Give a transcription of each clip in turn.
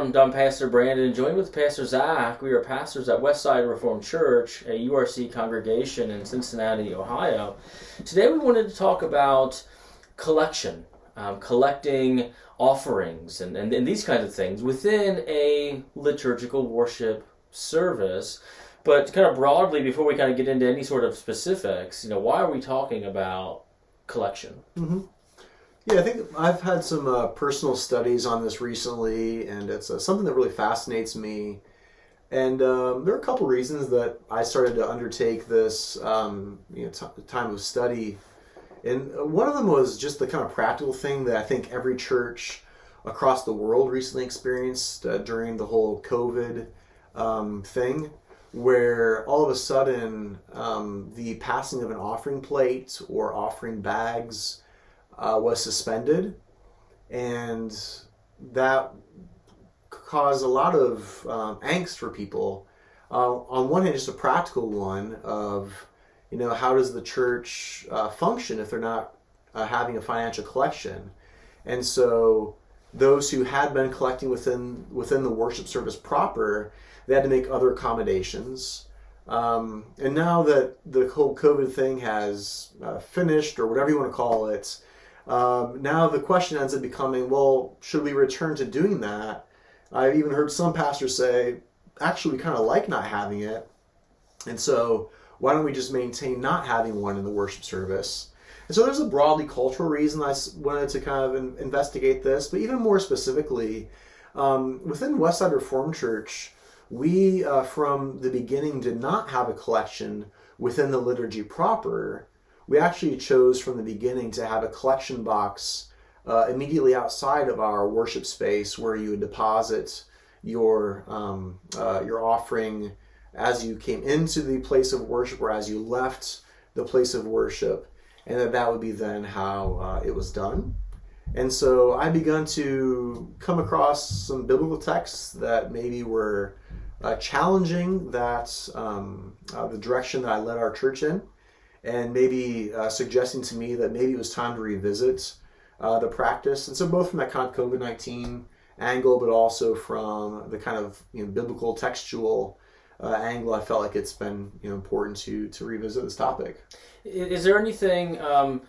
Reformed. I'm Pastor Brandon, joined with Pastor Zac. We are pastors at Westside Reformed Church, a URC congregation in Cincinnati, Ohio. Today we wanted to talk about collection, um, collecting offerings, and, and, and these kinds of things within a liturgical worship service. But kind of broadly, before we kind of get into any sort of specifics, you know, why are we talking about collection? Mm-hmm. Yeah, I think I've had some uh, personal studies on this recently, and it's uh, something that really fascinates me. And um, there are a couple reasons that I started to undertake this um, you know, time of study. And one of them was just the kind of practical thing that I think every church across the world recently experienced uh, during the whole COVID um, thing, where all of a sudden um, the passing of an offering plate or offering bags uh, was suspended, and that caused a lot of um, angst for people. Uh, on one hand, just a practical one of, you know, how does the church uh, function if they're not uh, having a financial collection? And so, those who had been collecting within within the worship service proper, they had to make other accommodations. Um, and now that the whole COVID thing has uh, finished, or whatever you want to call it, um, now the question ends up becoming, well, should we return to doing that? I've even heard some pastors say, actually, we kind of like not having it. And so why don't we just maintain not having one in the worship service? And so there's a broadly cultural reason I wanted to kind of in, investigate this, but even more specifically, um, within Westside Reformed Church, we uh, from the beginning did not have a collection within the liturgy proper we actually chose from the beginning to have a collection box uh, immediately outside of our worship space where you would deposit your um, uh, your offering as you came into the place of worship or as you left the place of worship, and that that would be then how uh, it was done. And so I begun to come across some biblical texts that maybe were uh, challenging that um, uh, the direction that I led our church in and maybe uh, suggesting to me that maybe it was time to revisit uh, the practice. And so, both from that kind of COVID 19 angle, but also from the kind of you know, biblical textual uh, angle, I felt like it's been you know, important to, to revisit this topic. Is there anything um,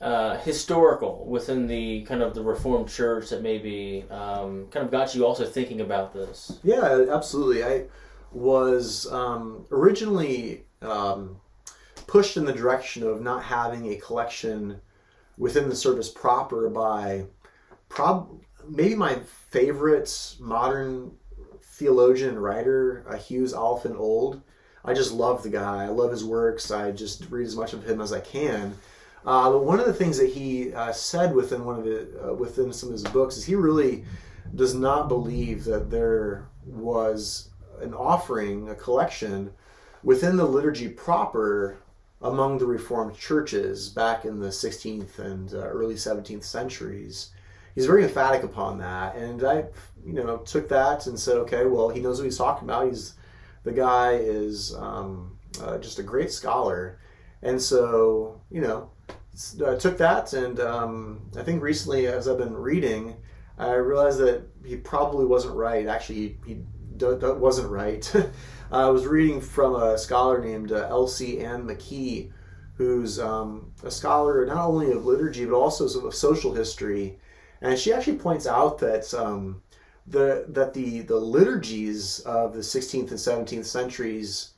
uh, historical within the kind of the Reformed Church that maybe um, kind of got you also thinking about this? Yeah, absolutely. I was um, originally um, pushed in the direction of not having a collection within the service proper by prob maybe my favorite modern theologian and writer, uh, Hughes Oliphant Old. I just love the guy. I love his works. I just read as much of him as I can. Uh, but one of the things that he uh, said within one of the uh, within some of his books is he really does not believe that there was an offering, a collection within the liturgy proper among the Reformed churches back in the 16th and uh, early 17th centuries. He's very emphatic upon that, and I, you know, took that and said, okay, well, he knows what he's talking about. He's the guy is um, uh, just a great scholar, and so you know, I took that, and um, I think recently, as I've been reading, I realized that he probably wasn't right. Actually, he, he wasn't right. I was reading from a scholar named uh, Anne McKee, who's um, a scholar not only of liturgy but also of social history, and she actually points out that um, the that the the liturgies of the 16th and 17th centuries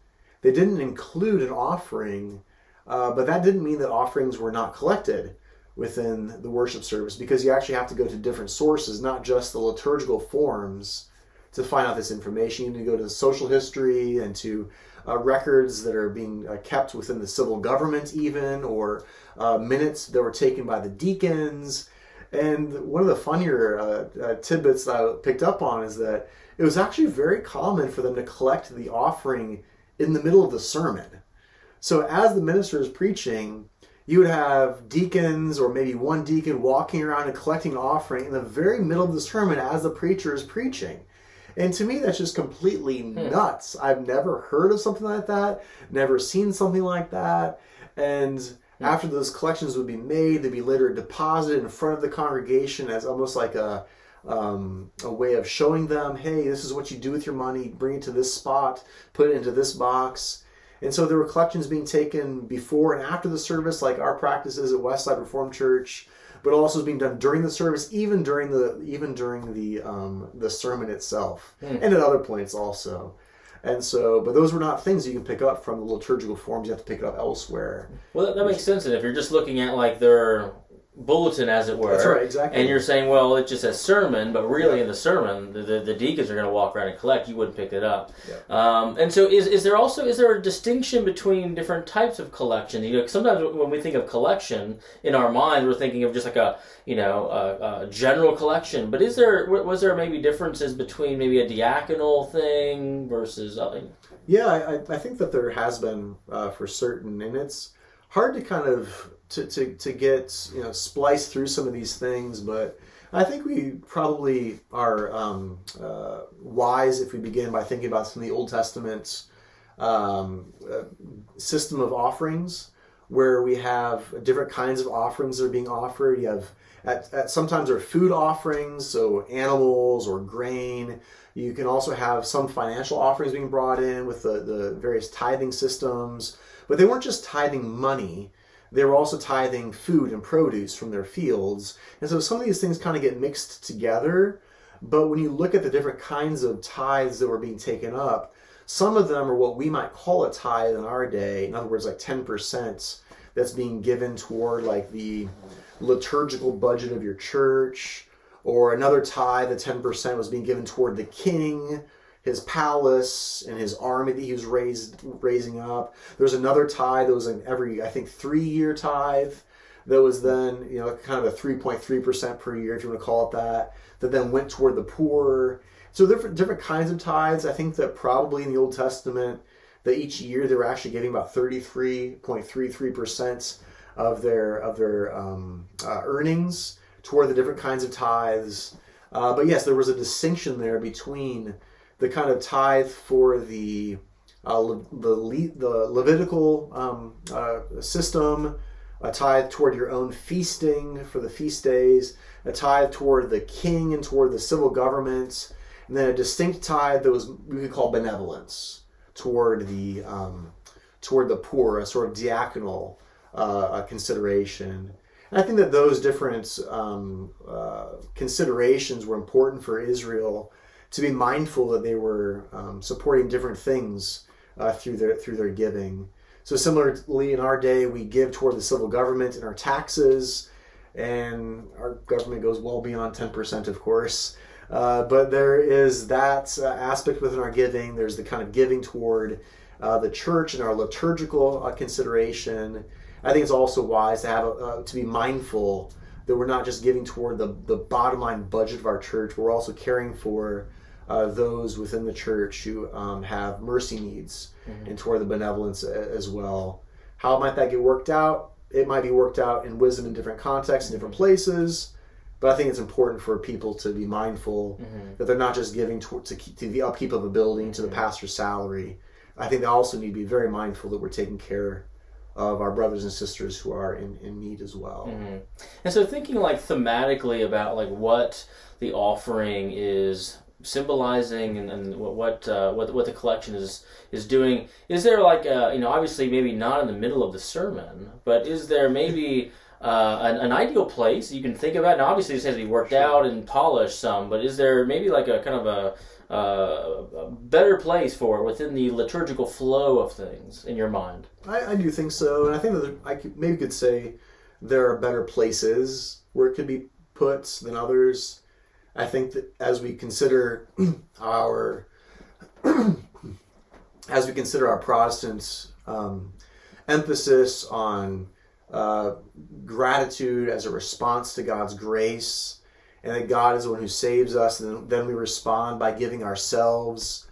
they didn't include an offering, uh, but that didn't mean that offerings were not collected within the worship service because you actually have to go to different sources, not just the liturgical forms to find out this information. You need to go to social history and to uh, records that are being uh, kept within the civil government, even, or uh, minutes that were taken by the deacons. And one of the funnier uh, uh, tidbits that I picked up on is that it was actually very common for them to collect the offering in the middle of the sermon. So as the minister is preaching, you would have deacons or maybe one deacon walking around and collecting offering in the very middle of the sermon as the preacher is preaching. And to me, that's just completely hmm. nuts. I've never heard of something like that, never seen something like that. And hmm. after those collections would be made, they'd be later deposited in front of the congregation as almost like a, um, a way of showing them, hey, this is what you do with your money. Bring it to this spot, put it into this box. And so there were collections being taken before and after the service, like our practices at Westside Reformed Church, but also being done during the service, even during the even during the um, the sermon itself, Hmm. and at other points also. And so, but those were not things you can pick up from the liturgical forms. You have to pick it up elsewhere. Well, that, that makes sense. And if you're just looking at like their bulletin, as it were, That's right, exactly. and you're saying, well, it just says sermon, but really in the sermon, the, the, the deacons are going to walk around and collect. You wouldn't pick it up. Um, and so, is, is there also is there a distinction between different types of collection? You know, sometimes when we think of collection in our mind, we're thinking of just like a you know a, a general collection. But is there was there maybe differences between maybe a diaconal thing versus uh, Yeah, I, I think that there has been uh, for certain, and it's hard to kind of to, to, to get you know spliced through some of these things, but I think we probably are um, uh, wise if we begin by thinking about some of the Old Testament um, uh, system of offerings, where we have different kinds of offerings that are being offered. You have at, at sometimes are food offerings, so animals or grain. You can also have some financial offerings being brought in with the, the various tithing systems, but they weren't just tithing money. They were also tithing food and produce from their fields. And so some of these things kind of get mixed together. But when you look at the different kinds of tithes that were being taken up, some of them are what we might call a tithe in our day. In other words, like 10% that's being given toward like the liturgical budget of your church, or another tithe, the 10% was being given toward the king, his palace, and his army that he was raised, raising up. There's another tithe that was an every, I think, three year tithe that was then, you know, kind of a 3.3% per year, if you want to call it that, that then went toward the poor. So different different kinds of tithes. I think that probably in the Old Testament, that each year they were actually getting about 33.33% of their of their um, uh, earnings toward the different kinds of tithes. Uh, but yes, there was a distinction there between the kind of tithe for the uh, Le- the, Le- the Levitical um, uh, system, a tithe toward your own feasting for the feast days, a tithe toward the king and toward the civil governments, and then a distinct tithe that was we could call benevolence toward the um, toward the poor, a sort of diaconal uh, consideration. And I think that those different um, uh, considerations were important for Israel to be mindful that they were um, supporting different things uh, through their through their giving. So similarly, in our day, we give toward the civil government and our taxes, and our government goes well beyond ten percent, of course. Uh, but there is that uh, aspect within our giving. There's the kind of giving toward uh, the church and our liturgical uh, consideration. I think it's also wise to have uh, to be mindful that we're not just giving toward the, the bottom line budget of our church, we're also caring for uh, those within the church who um, have mercy needs and toward the benevolence a- as well. How might that get worked out? It might be worked out in wisdom in different contexts, in different places. But I think it's important for people to be mindful that they're not just giving to, to, to the upkeep of a building, to the pastor's salary. I think they also need to be very mindful that we're taking care of our brothers and sisters who are in, in need as well. And so thinking like thematically about like what the offering is symbolizing and, and what what, uh, what what the collection is is doing, is there like uh, you know obviously maybe not in the middle of the sermon, but is there maybe uh, an, an ideal place you can think about? Now obviously this has to be worked out and polished some, but is there maybe like a kind of a uh, a better place for it within the liturgical flow of things in your mind? I, I do think so, and I think that I could, maybe could say there are better places where it could be put than others. I think that as we consider our as we consider our Protestant um, emphasis on uh, gratitude as a response to God's grace, and that God is the one who saves us, and then we respond by giving ourselves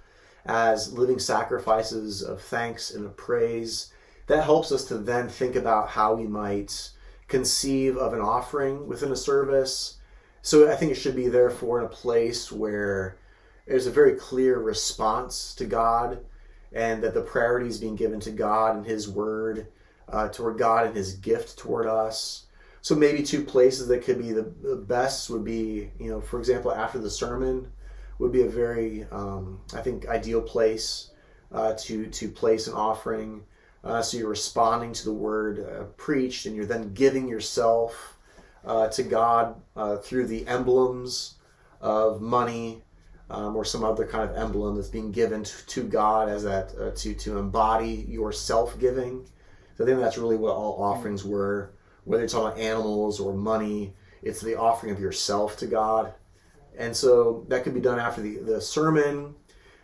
as living sacrifices of thanks and of praise. That helps us to then think about how we might conceive of an offering within a service. So I think it should be therefore in a place where there's a very clear response to God and that the priority is being given to God and His Word, uh, toward God and His gift toward us. so maybe two places that could be the, the best would be, you know, for example, after the sermon would be a very, um, I think, ideal place uh, to to place an offering. Uh, so you're responding to the word uh, preached, and you're then giving yourself uh, to God uh, through the emblems of money um, or some other kind of emblem that's being given to, to God as that uh, to to embody your self giving. So I think that's really what all offerings were, whether it's on animals or money. It's the offering of yourself to God, and so that could be done after the the sermon.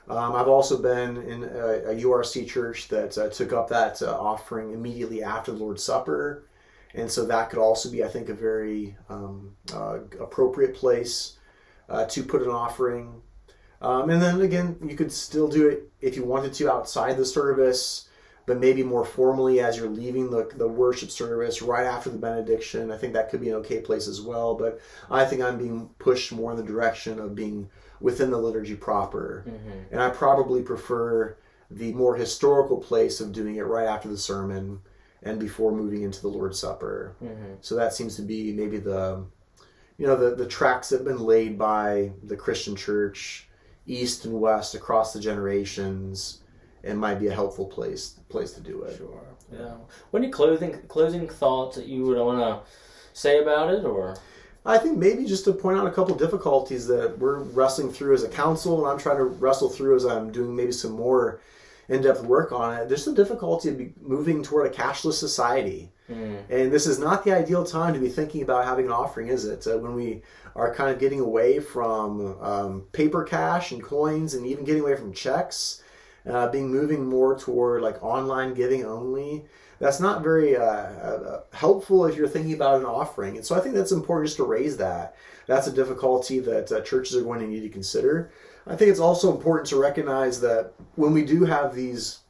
Um, I've also been in a, a URC church that uh, took up that uh, offering immediately after the Lord's Supper, and so that could also be, I think, a very um, uh, appropriate place uh, to put an offering. Um, and then again, you could still do it if you wanted to outside the service, but maybe more formally as you're leaving the, the worship service right after the benediction. I think that could be an okay place as well. But I think I'm being pushed more in the direction of being within the liturgy proper. Mm-hmm. And I probably prefer the more historical place of doing it right after the sermon and before moving into the Lord's Supper. Mm-hmm. So that seems to be maybe the you know the the tracks that have been laid by the Christian church east and west across the generations and might be a helpful place place to do it. Sure. Yeah. Any closing closing thoughts that you would want to say about it, or? I think maybe just to point out a couple difficulties that we're wrestling through as a council, and I'm trying to wrestle through as I'm doing maybe some more in-depth work on it. There's the difficulty of moving toward a cashless society, mm. and this is not the ideal time to be thinking about having an offering, is it? Uh, when we are kind of getting away from um, paper cash and coins, and even getting away from checks uh, being moving more toward like online giving only. That's not very uh, uh, helpful if you're thinking about an offering. And so I think that's important just to raise that. That's a difficulty that uh, churches are going to need to consider. I think it's also important to recognize that when we do have these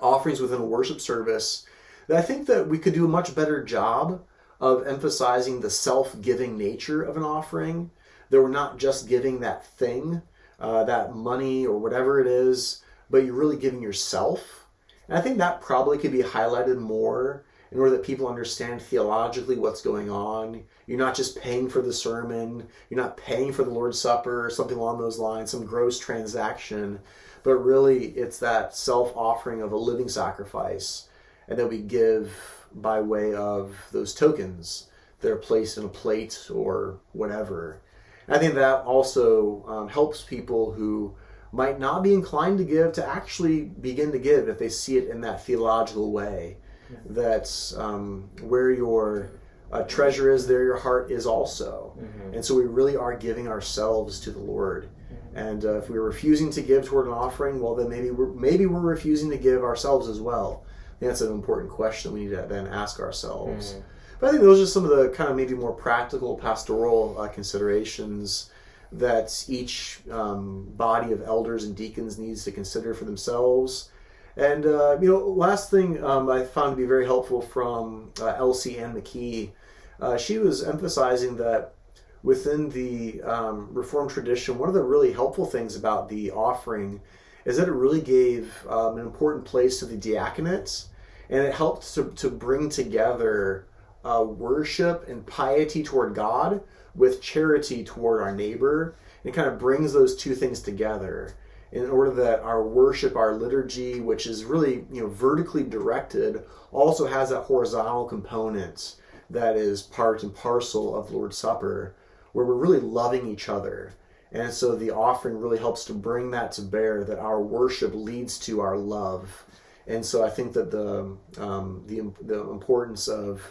offerings within a worship service, that I think that we could do a much better job of emphasizing the self-giving nature of an offering. That we're not just giving that thing, uh, that money or whatever it is, but you're really giving yourself. And I think that probably could be highlighted more in order that people understand theologically what's going on. You're not just paying for the sermon, you're not paying for the Lord's Supper something along those lines, some gross transaction, but really it's that self offering of a living sacrifice and that we give by way of those tokens that are placed in a plate or whatever. And I think that also um, helps people who might not be inclined to give to actually begin to give if they see it in that theological way. Mm-hmm. That um, where your uh, treasure is, there your heart is also. Mm-hmm. And so we really are giving ourselves to the Lord. Mm-hmm. And uh, if we're refusing to give toward an offering, well, then maybe we're, maybe we're refusing to give ourselves as well. Think that's an important question we need to then ask ourselves. Mm-hmm. But I think those are some of the kind of maybe more practical pastoral uh, considerations that each um, body of elders and deacons needs to consider for themselves. And uh, you know, last thing um, I found to be very helpful from uh, Elsie Anne McKee, uh, she was emphasizing that within the um, Reformed tradition, one of the really helpful things about the offering is that it really gave um, an important place to the diaconate, and it helped to, to bring together uh, worship and piety toward God with charity toward our neighbor. It kind of brings those two things together in order that our worship, our liturgy, which is really you know vertically directed, also has that horizontal component that is part and parcel of Lord's Supper, where we're really loving each other. And so the offering really helps to bring that to bear that our worship leads to our love. And so I think that the um, the, the importance of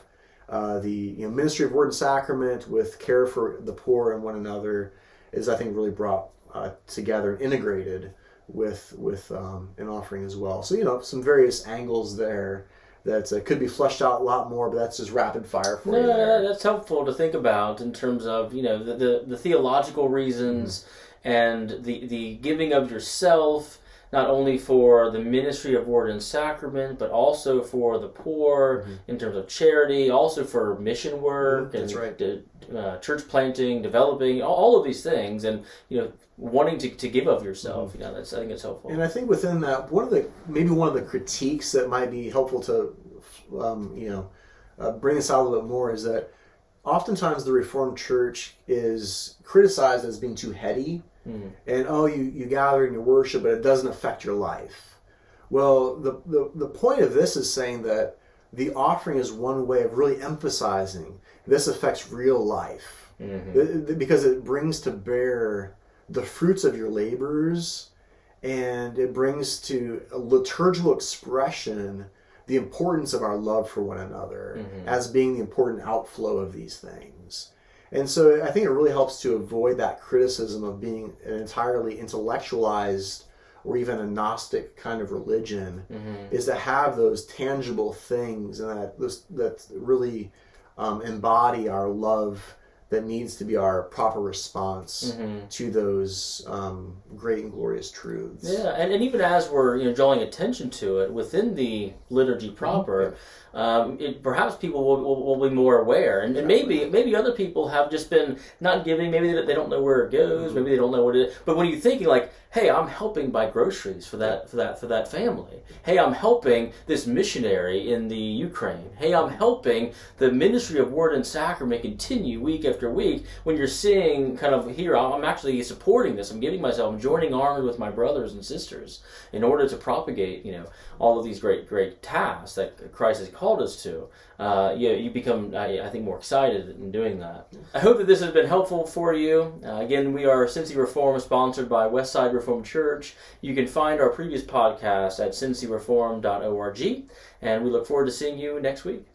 uh, the you know, ministry of word and sacrament with care for the poor and one another is, I think, really brought uh, together and integrated with with um, an offering as well. So you know, some various angles there that uh, could be fleshed out a lot more, but that's just rapid fire for no, you. No, that's helpful to think about in terms of you know the the, the theological reasons mm-hmm. and the the giving of yourself not only for the ministry of word and sacrament, but also for the poor mm-hmm. in terms of charity, also for mission work mm-hmm. and right. de- uh, church planting, developing, all, of these things, and you know, wanting to, to give of yourself. Mm-hmm. You know, that's I think it's helpful. And I think within that, one of the maybe one of the critiques that might be helpful to, um, you know. uh, bring this out a little bit more is that oftentimes the Reformed Church is criticized as being too heady, Mm. and oh, you, you gather and you worship, but it doesn't affect your life. Well, the, the, the point of this is saying that the offering is one way of really emphasizing this affects real life Mhm. Th- because it brings to bear the fruits of your labors and it brings to a liturgical expression the importance of our love for one another Mhm. as being the important outflow of these things. And so I think it really helps to avoid that criticism of being an entirely intellectualized or even a Gnostic kind of religion Mhm. is to have those tangible things and that that really um, embody our love that needs to be our proper response Mhm. to those um, great and glorious truths. Yeah, and, and even as we're you know drawing attention to it within the liturgy proper, um, it, perhaps people will, will, will be more aware, and, and maybe maybe other people have just been not giving. Maybe they, they don't know where it goes. Maybe they don't know what it is. But when you're thinking like, hey, I'm helping buy groceries for that for that for that family. Hey, I'm helping this missionary in the Ukraine. Hey, I'm helping the ministry of Word and Sacrament continue week after week. When you're seeing kind of here, I'm actually supporting this. I'm giving myself. I'm joining arms with my brothers and sisters in order to propagate, you know, all of these great great tasks that Christ has called us to. Uh, you, you become, I, I think, more excited in doing that. I hope that this has been helpful for you. Uh, again, we are Cincy Reform, sponsored by Westside Reform Church. You can find our previous podcast at cincyreform.org, and we look forward to seeing you next week.